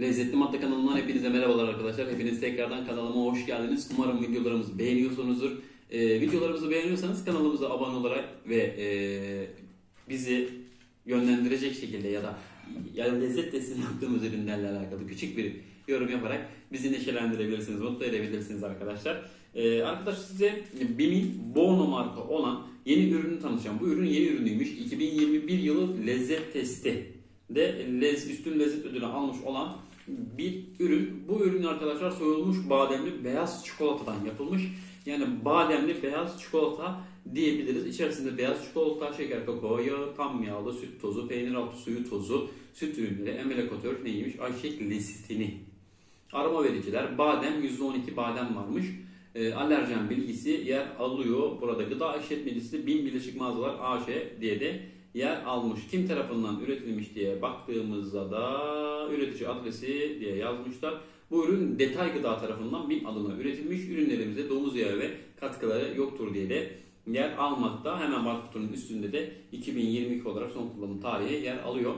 Lezzetli Madde kanalından hepinize merhabalar arkadaşlar. Hepiniz tekrardan kanalıma hoş geldiniz. Umarım videolarımızı beğeniyorsunuzdur. Ee, videolarımızı beğeniyorsanız kanalımıza abone olarak ve e, bizi yönlendirecek şekilde ya da yani lezzet testini yaptığımız ürünlerle alakalı küçük bir yorum yaparak bizi neşelendirebilirsiniz, mutlu edebilirsiniz arkadaşlar. Ee, arkadaşlar size BİM'in Bono marka olan yeni ürünü tanıtacağım. Bu ürün yeni ürünüymüş. 2021 yılı lezzet testi de lez, üstün lezzet ödülü almış olan bir ürün. Bu ürün arkadaşlar soyulmuş bademli beyaz çikolatadan yapılmış. Yani bademli beyaz çikolata diyebiliriz. İçerisinde beyaz çikolata, şeker, kakao, yağı, tam yağlı, süt tozu, peynir altı suyu tozu, süt ürünleri, emelekatör neymiş? Ayçiçek lisitini. Aroma vericiler, badem, %12 badem varmış. E, alerjen bilgisi yer alıyor. Burada gıda işletmecisi Bin Birleşik Mağazalar AŞ diye de yer almış. Kim tarafından üretilmiş diye baktığımızda da üretici adresi diye yazmışlar. Bu ürün detay gıda tarafından bin adına üretilmiş. Ürünlerimizde domuz yağı ve katkıları yoktur diye de yer almakta. Hemen barkodunun üstünde de 2022 olarak son kullanım tarihi yer alıyor.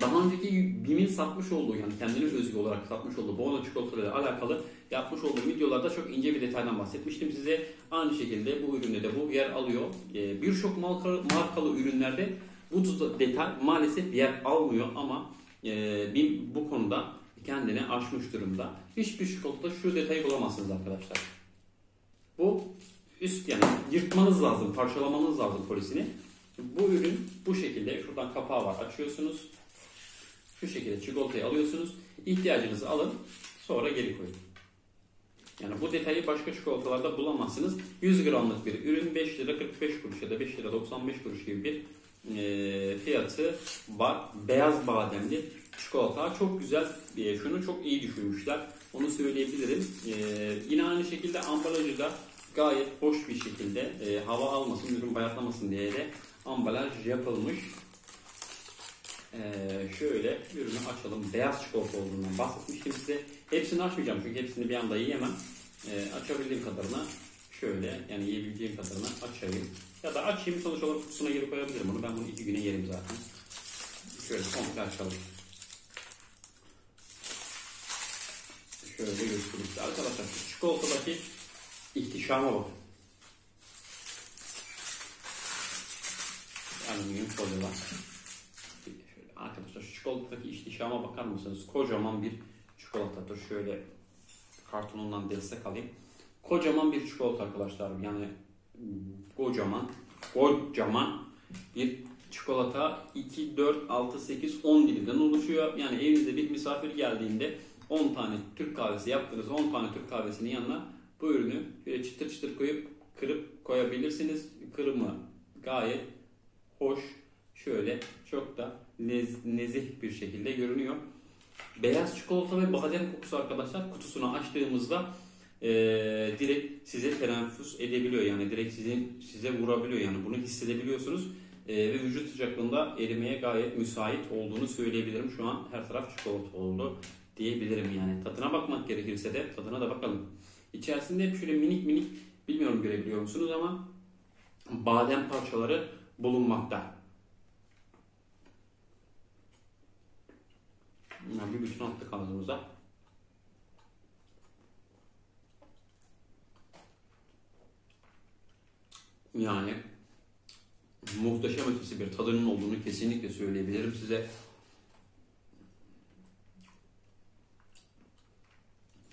Daha önceki BİM'in satmış olduğu yani kendine özgü olarak satmış olduğu Bono çikolatalarıyla alakalı yapmış olduğum videolarda çok ince bir detaydan bahsetmiştim size. Aynı şekilde bu üründe de bu yer alıyor. Ee, Birçok markalı, markalı ürünlerde bu detay maalesef yer almıyor ama e, BİM bu konuda kendini aşmış durumda. Hiçbir çikolatada şu detayı bulamazsınız arkadaşlar. Bu üst yani yırtmanız lazım, parçalamanız lazım polisini. Bu ürün bu şekilde şuradan kapağı var açıyorsunuz. Şu şekilde çikolatayı alıyorsunuz. İhtiyacınızı alın sonra geri koyun. Yani bu detayı başka çikolatalarda bulamazsınız. 100 gramlık bir ürün 5 lira 45 kuruş ya da 5 lira 95 kuruş gibi bir e, fiyatı var. Beyaz bademli çikolata çok güzel. E, şunu çok iyi düşünmüşler. Onu söyleyebilirim. E, yine aynı şekilde ambalajı da gayet hoş bir şekilde e, hava almasın, ürün bayatlamasın diye de ambalaj yapılmış. Ee, şöyle ürünü açalım. Beyaz çikolata olduğundan bahsetmiştim size. Hepsini açmayacağım çünkü hepsini bir anda yiyemem. Ee, açabildiğim kadarına şöyle yani yiyebileceğim kadarına açayım. Ya da açayım sonuç olarak kutusuna geri koyabilirim bunu. Ben bunu iki güne yerim zaten. Şöyle komple açalım. Şöyle göstereyim size. Arkadaşlar şu çikolatadaki ihtişama bakın. Alüminyum folyo var. Çikolatadaki ihtişama bakar mısınız? Kocaman bir çikolatadır. Şöyle kartonundan destek alayım. Kocaman bir çikolata arkadaşlar. Yani kocaman, kocaman bir çikolata 2, 4, 6, 8, 10 dilimden oluşuyor. Yani evinizde bir misafir geldiğinde 10 tane Türk kahvesi yaptınız. 10 tane Türk kahvesinin yanına bu ürünü böyle çıtır çıtır koyup kırıp koyabilirsiniz. Kırımı gayet hoş. Şöyle çok da nez, nezih bir şekilde görünüyor. Beyaz çikolata ve badem kokusu arkadaşlar kutusunu açtığımızda e, direkt size teneffüs edebiliyor. Yani direkt sizin size vurabiliyor. Yani bunu hissedebiliyorsunuz. E, ve vücut sıcaklığında erimeye gayet müsait olduğunu söyleyebilirim. Şu an her taraf çikolata oldu diyebilirim yani. Tadına bakmak gerekirse de tadına da bakalım. İçerisinde şöyle minik minik bilmiyorum görebiliyor musunuz ama badem parçaları bulunmakta. Yani bir bütün attık ağzımıza. Yani muhteşem ötesi bir tadının olduğunu kesinlikle söyleyebilirim size.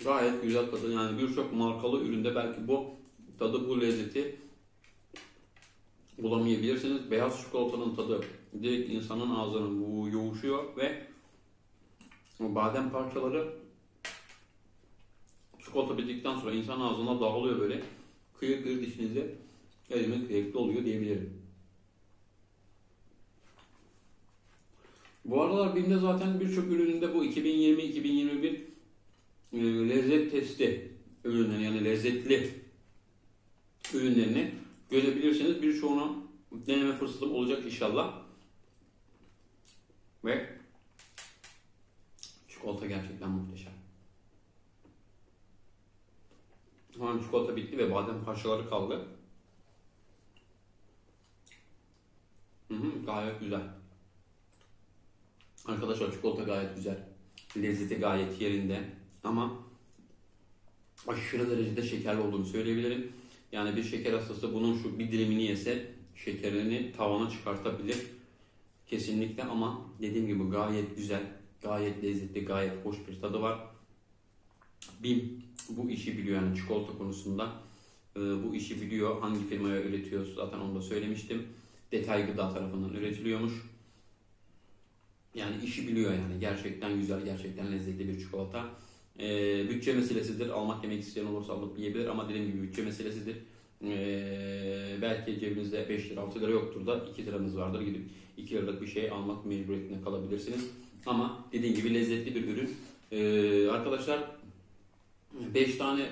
Gayet güzel tadı. Yani birçok markalı üründe belki bu tadı, bu lezzeti bulamayabilirsiniz. Beyaz çikolatanın tadı direkt insanın ağzına yoğuşuyor ve o badem parçaları çikolata bittikten sonra insan ağzına dağılıyor böyle. Kıyır kıyır dişinizde elimin kıyıklı oluyor diyebilirim. Bu aralar BİM'de zaten birçok ürününde bu 2020-2021 e, lezzet testi ürünleri yani lezzetli ürünlerini görebilirsiniz. Birçoğunu deneme fırsatım olacak inşallah. Ve çikolata gerçekten muhteşem. Şu an çikolata bitti ve badem parçaları kaldı. Hı hı, gayet güzel. Arkadaşlar çikolata gayet güzel. Lezzeti gayet yerinde ama aşırı derecede şekerli olduğunu söyleyebilirim. Yani bir şeker hastası bunun şu bir dilimini yese şekerini tavana çıkartabilir. Kesinlikle ama dediğim gibi gayet güzel, gayet lezzetli, gayet hoş bir tadı var. BİM bu işi biliyor yani çikolata konusunda e, bu işi biliyor. Hangi firmaya üretiyor zaten onu da söylemiştim. Detay Gıda tarafından üretiliyormuş. Yani işi biliyor yani. Gerçekten güzel, gerçekten lezzetli bir çikolata. E, bütçe meselesidir. Almak yemek isteyen olursa alıp yiyebilir ama dediğim gibi bütçe meselesidir. E, belki cebinizde 5 lira 6 lira yoktur da 2 liranız vardır. Gidip 2 liralık bir şey almak mecburiyetinde kalabilirsiniz. Ama dediğim gibi lezzetli bir ürün. E, arkadaşlar 5 tane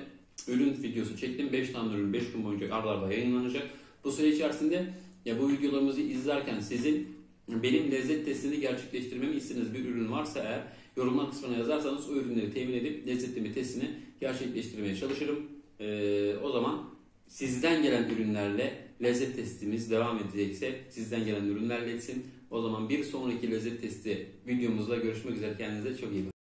ürün videosu çektim. 5 tane ürün 5 gün boyunca arda arda yayınlanacak. Bu süre içerisinde ya bu videolarımızı izlerken sizin benim lezzet testini gerçekleştirmemi istediğiniz bir ürün varsa eğer yorumlar kısmına yazarsanız o ürünleri temin edip lezzetleme testini gerçekleştirmeye çalışırım. Ee, o zaman sizden gelen ürünlerle lezzet testimiz devam edecekse sizden gelen ürünlerle etsin. O zaman bir sonraki lezzet testi videomuzda görüşmek üzere. Kendinize çok iyi bakın.